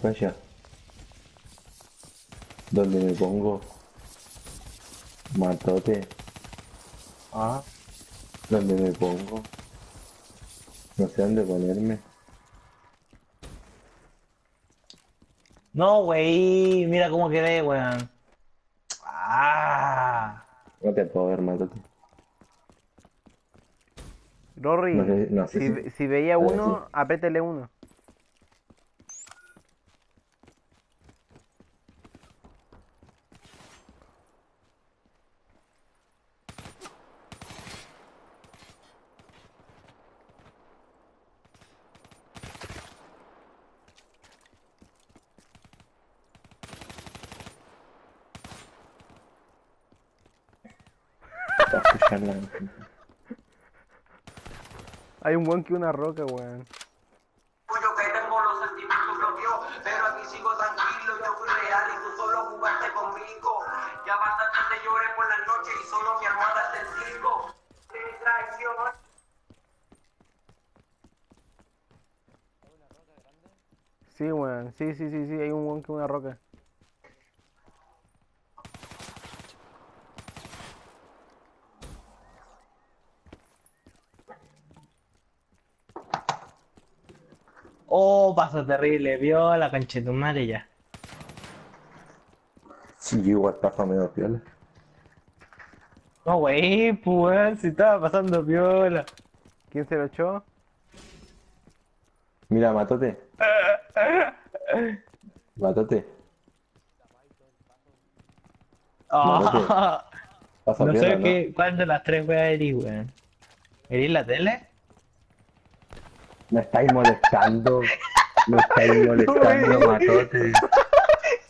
calla. ¿Dónde me pongo? Matote. Ah, ¿Dónde me pongo? No sé dónde ponerme. no, wey, mira cómo quedé, weón. Ah, No te puedo ver, Matote. Rory, No sé- no sé si, si- ve- si veía uno, apriétele uno. Escucharla. Hay un buen que una roca, weón. Yo que tengo los sentimientos bloqueados, pero aquí sigo tranquilo, yo fui real y tú solo jugaste conmigo. Ya bastante te lloré por la noche y solo mi almohada es el circo. Te traicionó. Sí, weón. Sí, sí, sí, sí. Hay un buen que una roca. Oh, paso terrible, vio la madre ya. Sí, yo igual paso medio piola. No, wey, pues, si estaba pasando viola. ¿Quién se lo echó? Mira, Matote. Matote. Ah, Pasa no piola, sé ¿no? qué, cuál de las tres weas eres, weón. ¿Eres la tele? Me estáis molestando. Me estáis molestando, Matote.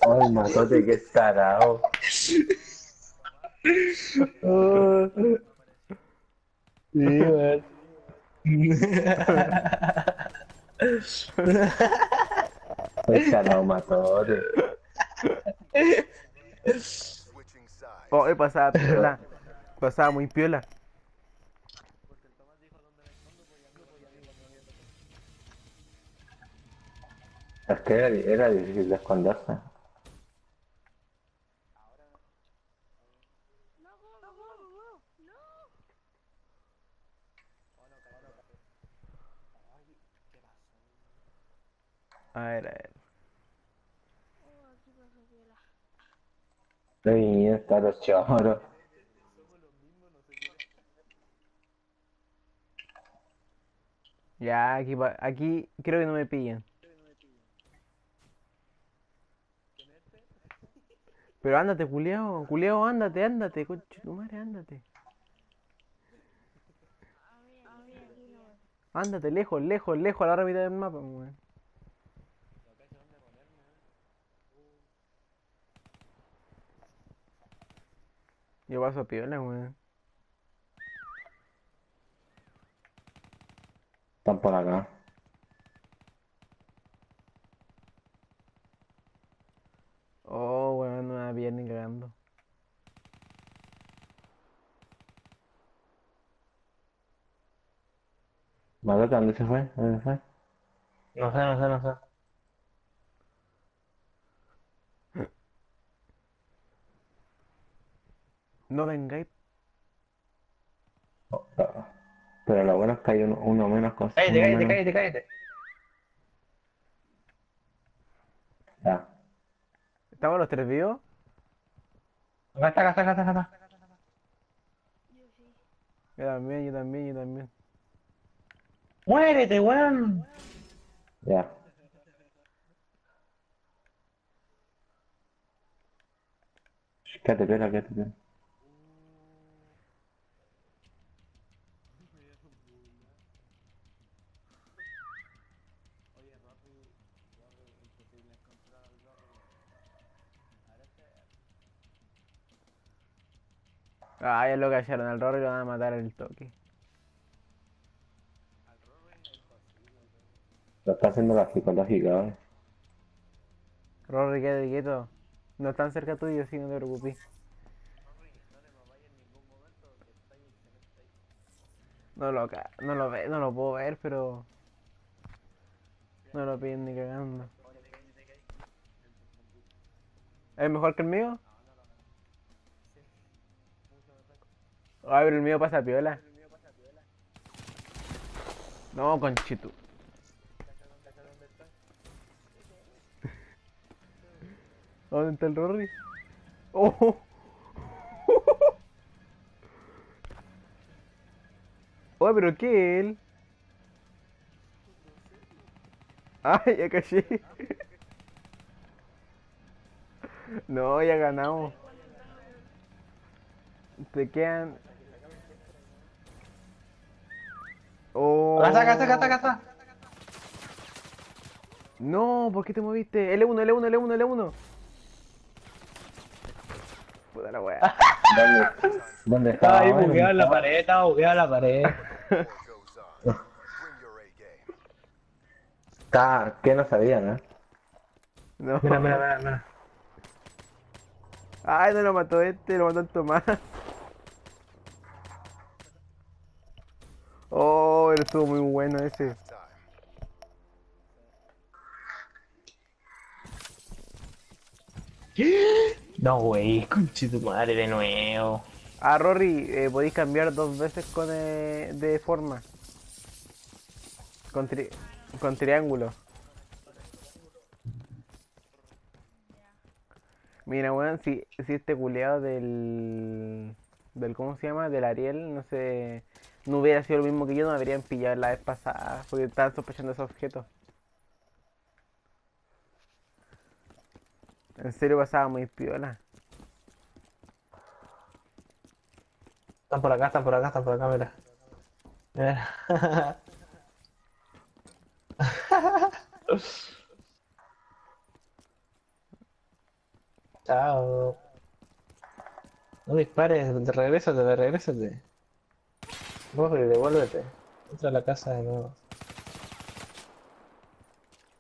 Ay, Matote, qué tarao. Sí, weón. Soy tarao, Matote. Oh, eh, pasaba piola. Pasaba muy piola. Que era, era difícil de esconderse. A ver, a ver. Ay, está los choros. Ya, aquí, aquí creo que no me pillan. Pero ándate, culiao, culiao, ándate, ándate, coche tu madre, ándate. Ándate, lejos, lejos, lejos, a la otra mitad del mapa, weón. Yo paso piola, weón. Están por acá. Oh, weón, no me va a pillar ni cagando. ¿dónde se fue? ¿Dónde se fue? No sé, no sé, no sé. No vengáis. Oh, oh. Pero lo bueno es que hay uno, uno menos con Cállate, cállate, cállate, cállate. Ya. ¿Estamos los tres vivos? Acá está, acá está, acá está, acá está. Yo también, yo también, yo también. Muérete, weón. Ya. Quédate, piola, quédate, piola. Ah, ya lo callaron al Rory lo van a matar al toque. Lo está haciendo la psicológica, ¿eh? Rory, quédate quieto. No están cerca tuyo, así no te preocupes. No lo, ca- no lo ve, no lo puedo ver, pero... No lo piden ni cagando. ¿Es mejor que el mío? Ay, pero el mío pasa piola. No, conchito. ¿Dónde está el Rory? ¡Oh! Oye, pero ¿qué él? Ay, ya caché. No, ya ganamos. Te quedan. Oh. Acá está, acá está, acá está, acá está. No, ¿por qué te moviste? L1, L1, L1, L1. Puta la wea. ¿Dónde, dónde Estaba estaba? ahí bugueado en la pared, estaba bugueado en la pared. Está, que no sabían, ¿eh? No. Mira, mira, mira, mira. Ay, no lo mató este, lo mató el Tomás. Oh, pero estuvo muy bueno ese. No, güey, conchito madre de nuevo. Ah, Rory, eh, podéis cambiar dos veces con eh, de forma. Con, tri- con triángulo. Mira, weón, si, si este culeado del, del. ¿Cómo se llama? Del Ariel, no sé. No hubiera sido lo mismo que yo, no me habrían pillado la vez pasada. Porque estaban sospechando esos objetos. En serio pasaba muy piola. Están por acá, están por acá, están por acá, mira. Mira. Chao. No dispares, regrésate, regrésate. Corre, devuélvete. Entra a la casa de nuevo.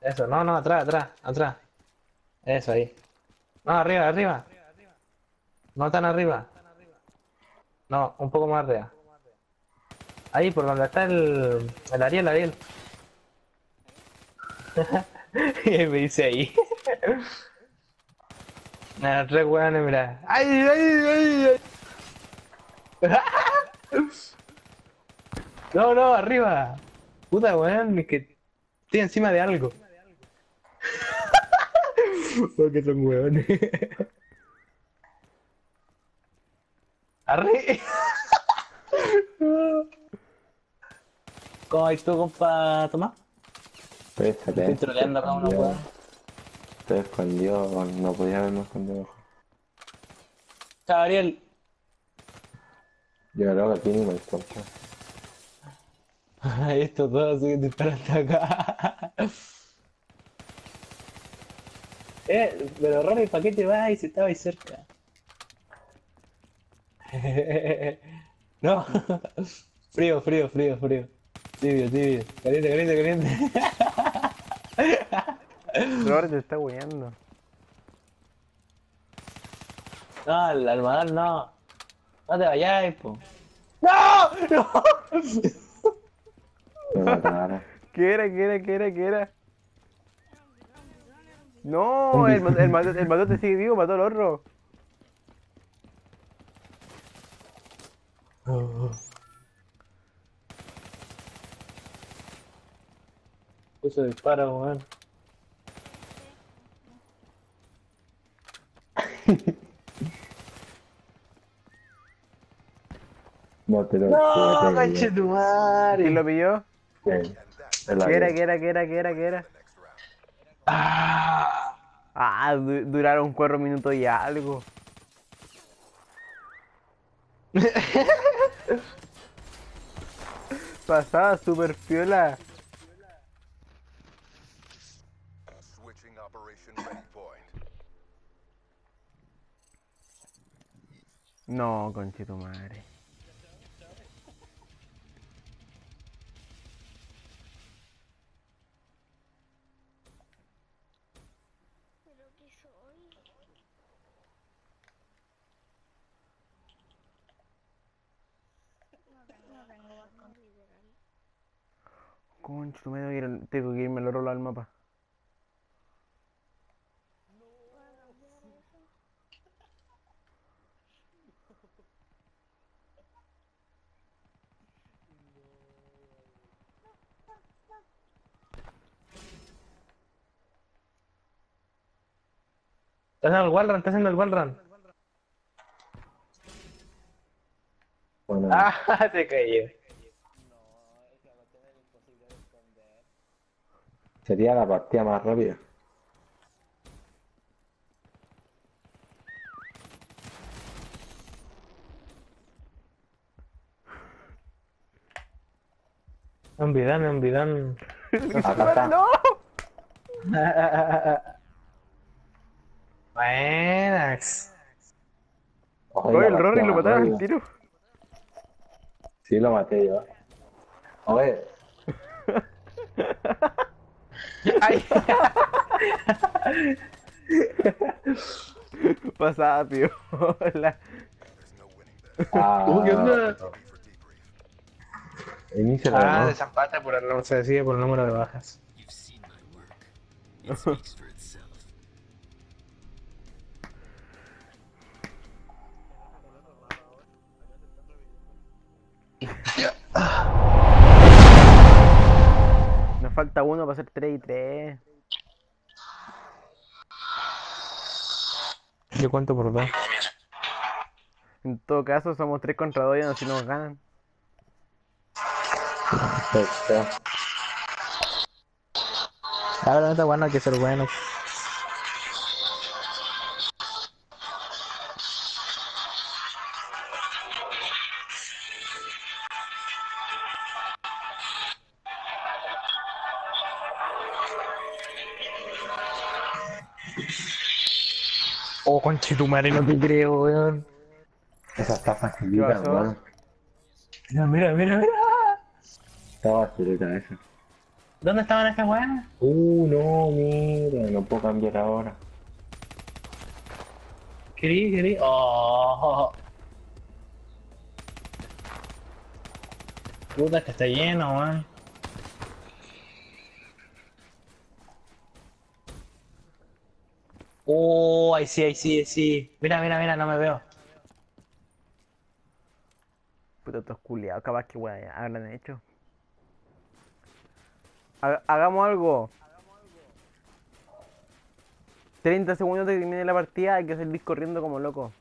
Eso, no, no, atrás, atrás, atrás. Eso ahí. No, arriba, arriba. No tan arriba. No, un poco más arriba. Ahí, por donde está el, el Ariel, Ariel. y me dice ahí. Nada, tres hueones, mira. ¡Ay, ay, ay, ay! no, no, arriba. Puta weón, es que estoy encima de algo. Porque son hueones. Arre. ¿Cómo tú, compa Tomás? Pésate. Estoy troleando acá una weá. Se escondió, no podía haberme escondido mejor. Chao, Ariel. Yo creo que aquí ni me importa. Estos dos siguen disparando acá. eh, pero Rory, ¿para qué te vas si estaba ahí cerca? no. frío, frío, frío, frío. Tibio, tibio. Caliente, caliente, caliente. Rory te está weando. no, el almohadón no. No te vayas, po. ¡No! ¡No! Me mataron. ¿Qué era? ¿Qué era? ¿Qué era? ¿Qué era? No, el, el, el matote sigue vivo, mató al otro. Puso disparo, weón. No te lo No, ¿Quién lo pilló? Sí, ¿Qué era? ¿Qué era? ¿Qué era? ¿Qué era? Ah, Ah, du- duraron cuatro minutos y algo. Pasaba super piola. No, conchito madre. Concho, tu tengo que irme al otro lado del mapa. Está haciendo el wallrun, está haciendo el wallrun. Bueno. Ah, se cayó. Sería la partida más rápida. Un bidán, un bidán. Acá está. ¡No! Buenas. Oye, el Rory lo mataron al tiro. Sí, lo maté yo. Oye, Ay. Pasada, tío. La- There's no winning this. ah, Uh, ¿Qué onda? Ah, la desempate por el número, se decide por el número de bajas. falta uno para hacer 3 y 3. Yo cuento por dos. En todo caso, somos 3 contra 2 y así nos ganan. Perfecto. Ahora no está bueno, hay que ser bueno. Oh, conchetumare, no te creo, weón. Esa está ¿Qué facilita, hermano. Mira, mira, mira, mira. Está facilita esa. ¿Dónde estaban estas weonas? Uh, no, mira, no puedo cambiar ahora. Querí, querí. Oh. Puta, que está lleno, weón. Oh, ahí sí, ahí sí, ahí sí. Mira, mira, mira, no me veo. Puta, estos culiados, capaz que weón, ya habrán hecho. Ha- hagamos algo. 30 segundos de que termine la partida, hay que salir corriendo como loco.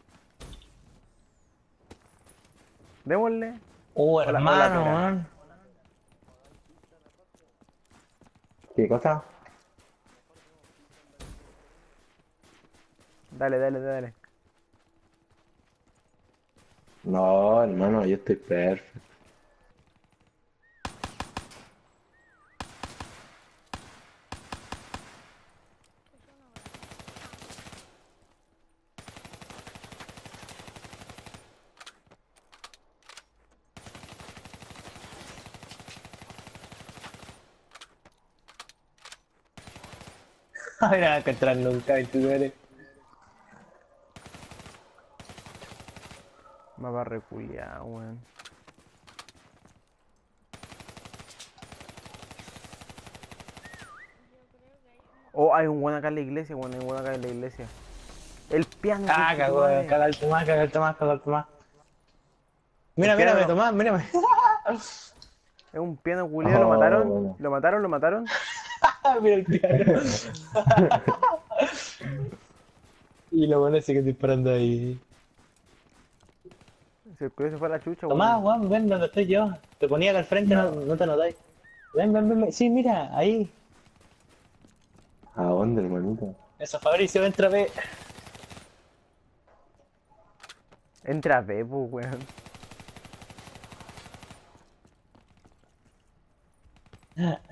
Démosle. Oh, Hola, hermano, hola, weón. ¿Qué cosa? Dale, dale, dale. No, hermano, yo estoy perfecto. No voy a encontrar nunca, 29. Una barra culiada, weón. Oh, hay un buen acá en la iglesia, weón, hay un buen acá en la iglesia. El piano. Ah, cagó, caga el Tomás, caga el Tomás, el Tomás. Mira, el mírame, piano. Tomás, mírame. es un piano culiado, lo oh. mataron, lo mataron, lo mataron. Mira el piano. y lo bueno es que disparando ahí. Se el se fue a la chucha, Tomás, weón. Ven donde estoy yo. Te ponía acá al frente, no, no te notáis. Ven, ven, ven, ven. Sí, mira, ahí. ¿A dónde, hermanito? Eso, Fabricio, entra, ve. Entra B, pues, weón.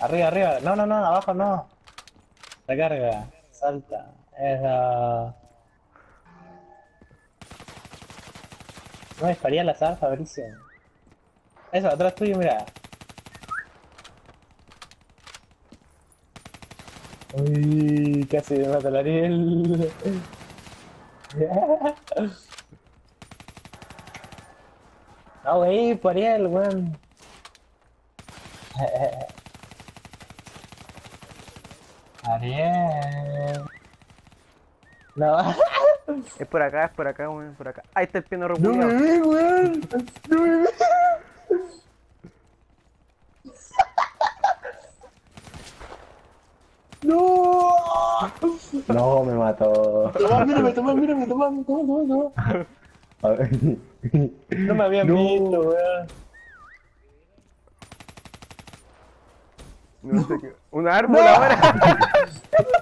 Arriba, arriba. No, no, no, abajo no. Recarga, salta. Eso. No disparía al azar, Fabricio. Eso, atrás tuyo, mira. Uy, casi me mata el Ariel. No, wey, por Ariel, weón. Ariel. No. Es por acá, es por acá, weón, es por acá. Ahí está el piano reculiado. ve, weón. No me ve. No. No, me mató. Tomás, mírame, Tomás, mírame, Tomás, Tomás, Tomás, Tomás. A ver. No me habían No. visto, weón. No sé qué. Un árbol ahora.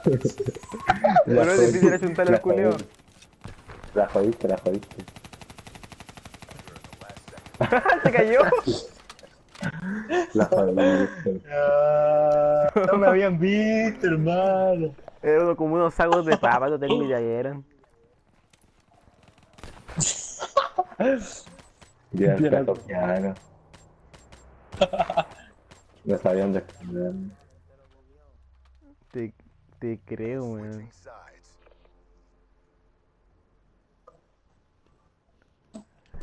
La Pero es difícil achuntarle al culeo. Jodiste. La jodiste, la jodiste. Se cayó. La jodiste. Ah, no me habían visto, hermano. Era uno- como unos sacos de tengo idea que Bien. plato piano. No sabían defender. Te, te creo, weón.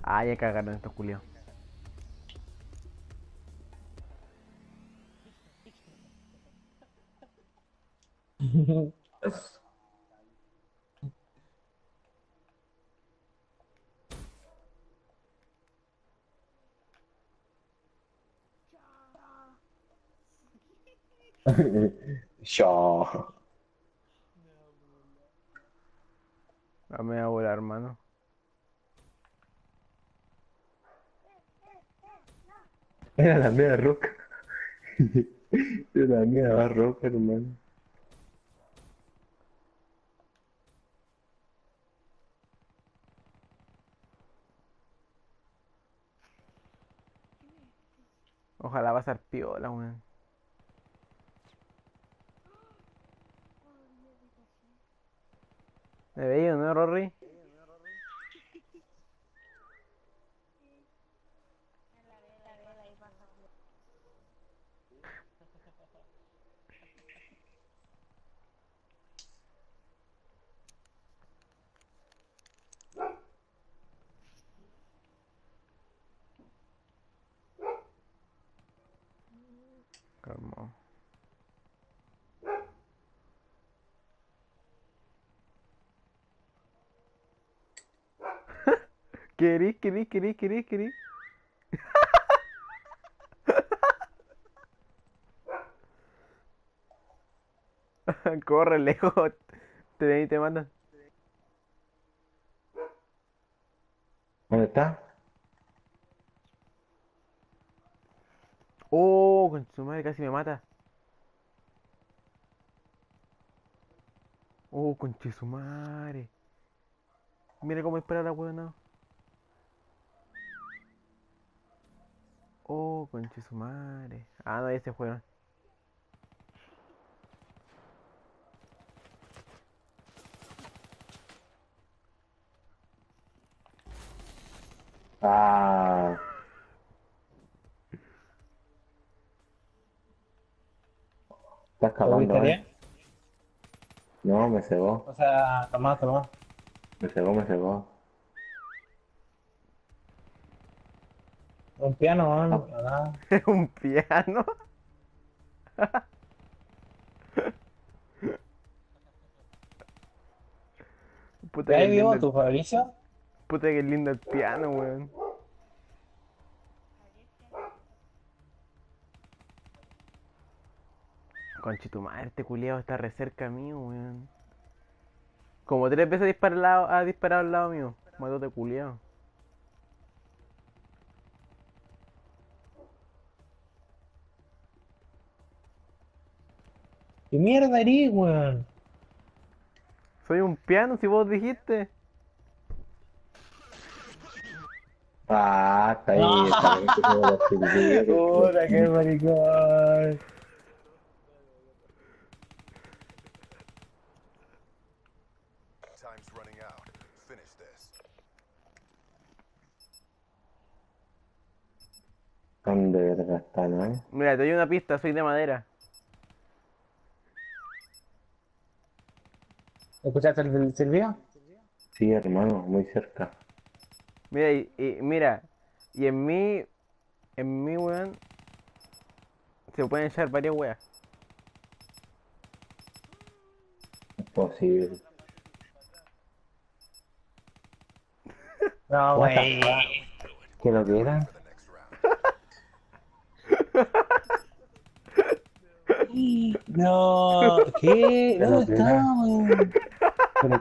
Ah, ya cagaron estos culiados. Shaw. Me voy a volar, hermano. Era la mía roca. Era la más roca, hermano. Ojalá va a ser piola, weón. ¿Me veía, no, Rory? ¿Querís, querís, querís, querís, querís? Corre lejos, te ven y te matan. ¿Dónde está? Oh, con su madre casi me mata. Oh, con su madre. Mira cómo espera la weona. Oh, con su madre. Ah, no, ya se fueron. Ah. ¿Estás ¿Lo cagando, eh? bien? No, me cegó. O sea, Tomás, Tomás. Me cegó, me cegó. Un piano, ¿no? Nada. Un piano. Puta ¿Ya que vivo lindo, tu Fabricio? puta que lindo el piano, weón. Conchito madre, este culiado está re cerca mío, weón. Como tres veces dispara al lado, ha disparado al lado mío. Matote culiado. ¿Qué mierda eres, weón? Soy un piano, si vos dijiste. Ah, está ahí. Está bien que se va a servir. Puta, qué maricón. Time's running out. Finish this. ¿Dónde verga está, no? Mira, te doy una pista, soy de madera. ¿Escuchaste el silbido? Sí, hermano, muy cerca. Mira, y, y- mira, y en mí, en mí, weón, se pueden echar varias weas. Es posible. No, What the güey. ¿Qué lo que next round. No, ¿qué? ¿Dónde era.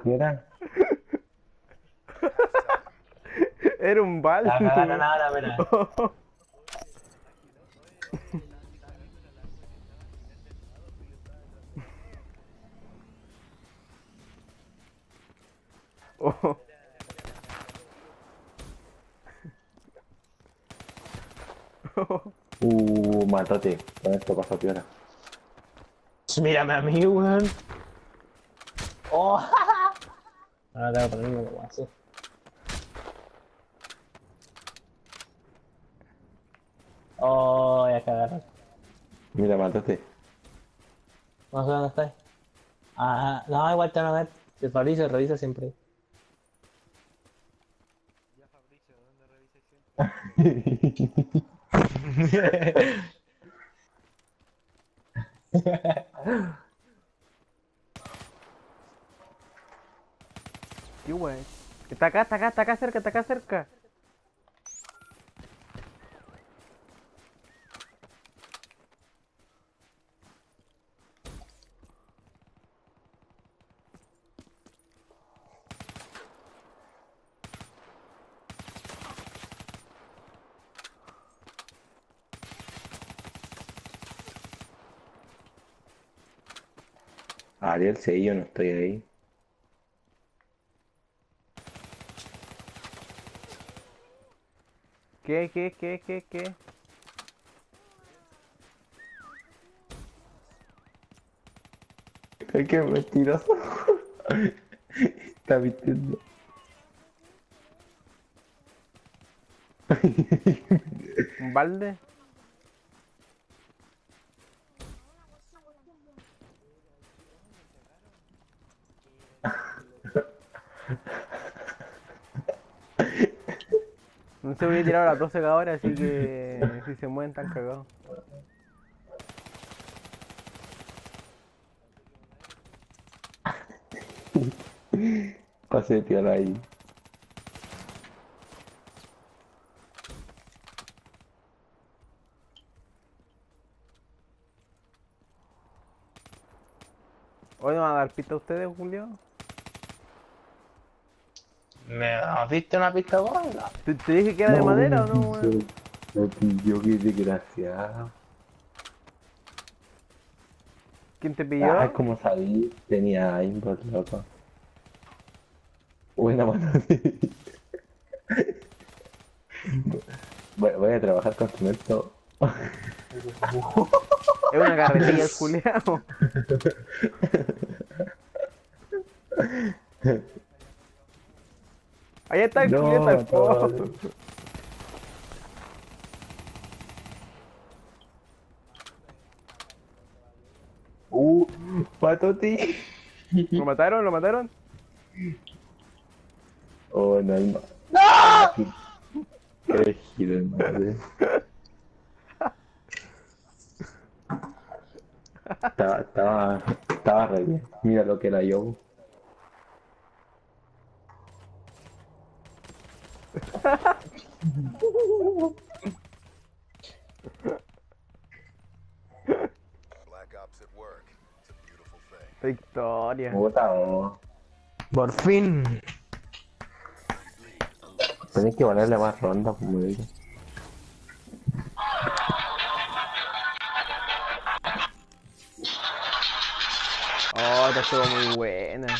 Qué era? Un balde. La cagaron ahora, mira. Oh. Uh, matote. Con esto pasó piola. Mírame a mí, weón. Oh. Ahora tengo que ponerme como así. Oh, ya cagaron. Mira, matote. No sé dónde estáis. Ah, no, igual te van a ver. Si el Fabricio revisa siempre. Qué wey. Está acá, está acá, está acá cerca, está acá cerca. Ariel, sí, yo no estoy ahí. ¿Qué, qué, qué, qué, qué? Ay, qué mentiroso. Está mintiendo. ¿Un balde? No se voy a tirar a las 12 ahora, así que si se mueven tan cagados. Pase de ahí. ¿Hoy no van a dar pista a ustedes, Julio? ¿Me has visto una pista buena? ¿Te, te dije que era de madera o no, weón? Me pilló, qué desgraciado. ¿Quién te pilló? Ah, como sabí, tenía aimbot, loco. Buena mano. voy, voy a trabajar con cemento. Es una carretilla el culeado. Ahí está el No, culeado al fondo. Uh, patoti. ¿Lo mataron? ¿Lo mataron? Oh, no más. ¡No! Qué giro, madre. Estaba, estaba, estaba re bien. Mira lo que era yo. Victoria. Puta. Por fin. Tenés que ponerle más ronda, como digo. Oh, esta estuvo muy buena.